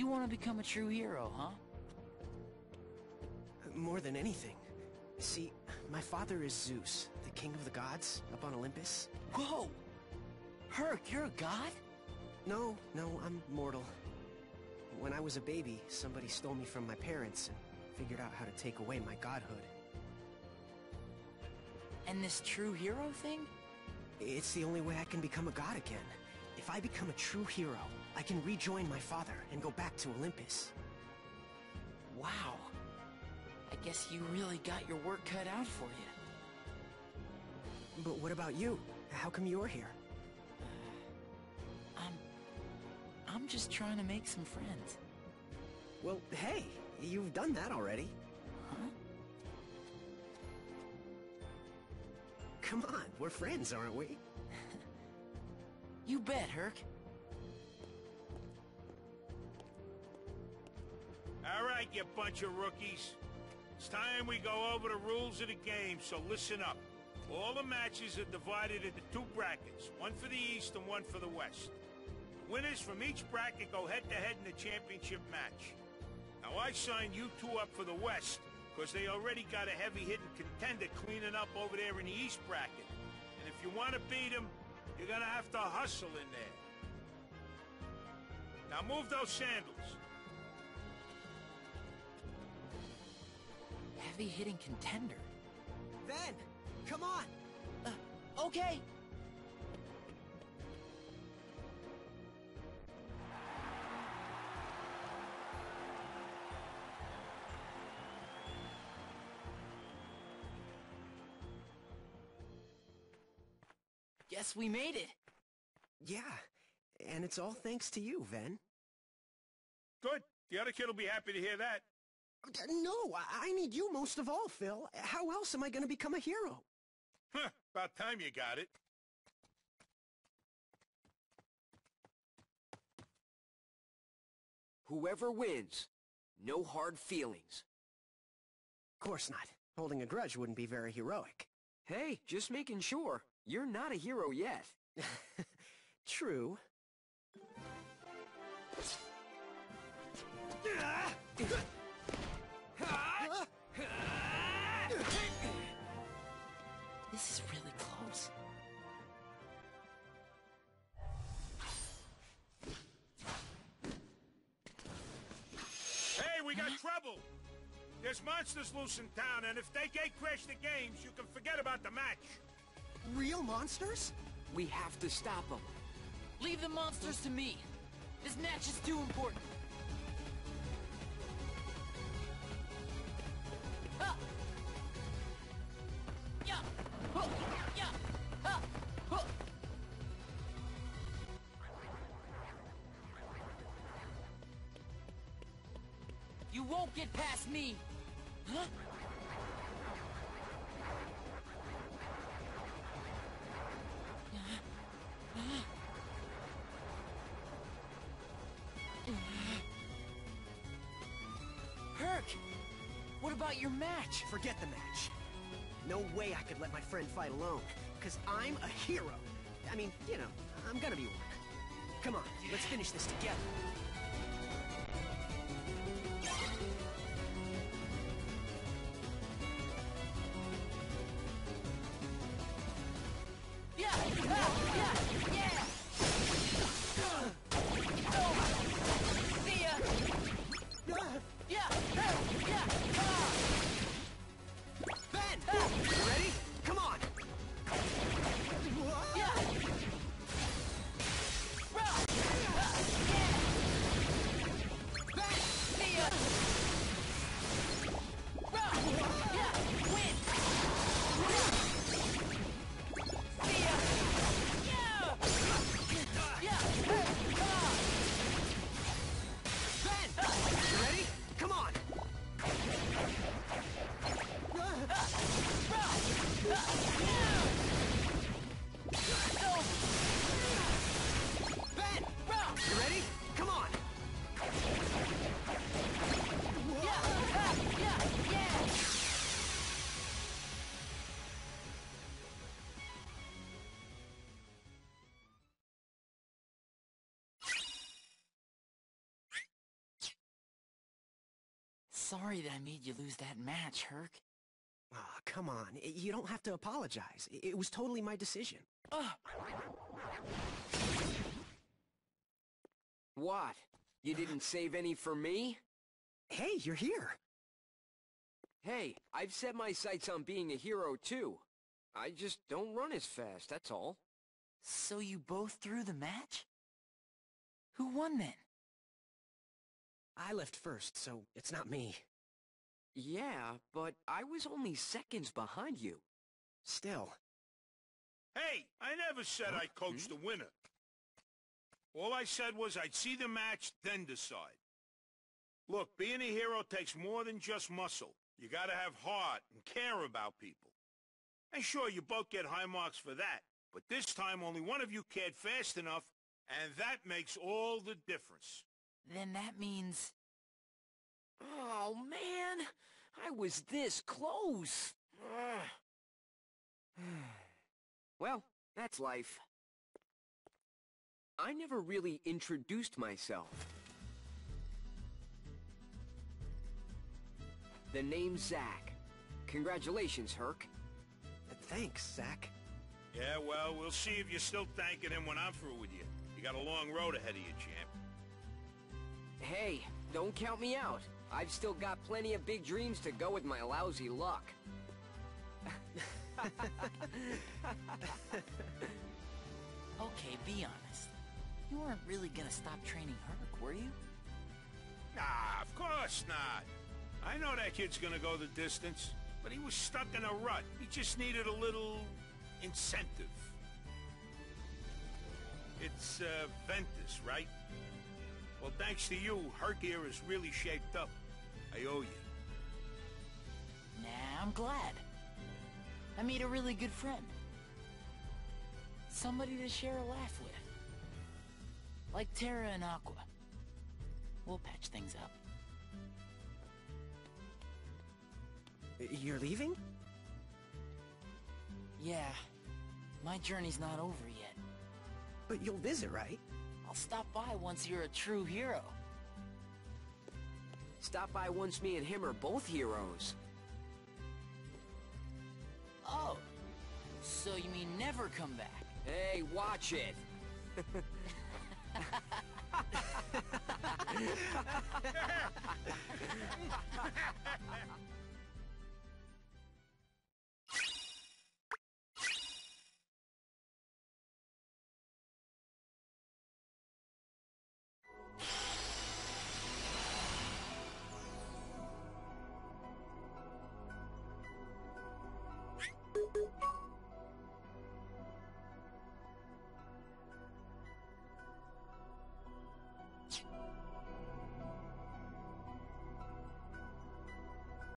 You want to become a true hero, huh? More than anything. See, my father is Zeus, the king of the gods, up on Olympus. Whoa! Herc, you're a god? No, no, I'm mortal. When I was a baby, somebody stole me from my parents and figured out how to take away my godhood. And this true hero thing? It's the only way I can become a god again. If I become a true hero, I can rejoin my father and go back to Olympus. Wow. I guess you really got your work cut out for you. But what about you? How come you're here? Uh, I'm... I'm just trying to make some friends. Well, hey, you've done that already. Huh? Come on, we're friends, aren't we? You bet, Herc. All right, you bunch of rookies. It's time we go over the rules of the game, so listen up. All the matches are divided into two brackets, one for the East and one for the West. The winners from each bracket go head-to-head in the championship match. Now, I signed you two up for the West, because they already got a heavy-hitting contender cleaning up over there in the East bracket. And if you want to beat them, you're gonna have to hustle in there. Now move those sandals. Heavy-hitting contender. Then, come on! Uh, okay. Guess we made it. Yeah, and it's all thanks to you, Ven. Good. The other kid will be happy to hear that. No, I I need you most of all, Phil. How else am I gonna become a hero? Huh, about time you got it. Whoever wins, no hard feelings. Of course not. Holding a grudge wouldn't be very heroic. Hey, just making sure. You're not a hero yet. True. This is really close. Hey, we got trouble! There's monsters loose in town, and if they gate crash the games, you can forget about the match. Real monsters? We have to stop them. Leave the monsters to me. This match is too important. You won't get past me! Huh? What about your match? Forget the match. No way I could let my friend fight alone, because I'm a hero. I mean, you know, I'm gonna be one. Come on, let's finish this together. Sorry that I made you lose that match, Herc. Aw, come on. You don't have to apologize. It was totally my decision. Ugh. What? You didn't save any for me? Hey, you're here. Hey, I've set my sights on being a hero too. I just don't run as fast, that's all. So you both threw the match? Who won then? I left first, so it's not me. Yeah, but I was only seconds behind you. Still. Hey, I never said I coached hmm? the winner. All I said was I'd see the match, then decide. Look, being a hero takes more than just muscle. You gotta have heart and care about people. And sure, you both get high marks for that. But this time, only one of you cared fast enough, and that makes all the difference. Then that means... Oh, man! I was this close! Well, that's life. I never really introduced myself. The name's Zack. Congratulations, Herc. Thanks, Zack. Yeah, well, we'll see if you're still thanking him when I'm through with you. You got a long road ahead of you, champ. Hey, don't count me out. I've still got plenty of big dreams to go with my lousy luck. Okay, be honest. You weren't really gonna stop training Herc, were you? Nah, of course not. I know that kid's gonna go the distance, but he was stuck in a rut. He just needed a little incentive. It's, uh, Ventus, right? Well, thanks to you, Herc is really shaped up. I owe you. Nah, I'm glad. I made a really good friend. Somebody to share a laugh with. Like Terra and Aqua. We'll patch things up. You're leaving? Yeah, my journey's not over yet. But you'll visit, right? I'll stop by once you're a true hero. Stop by once me and him are both heroes. Oh, so you mean never come back? Hey, watch it!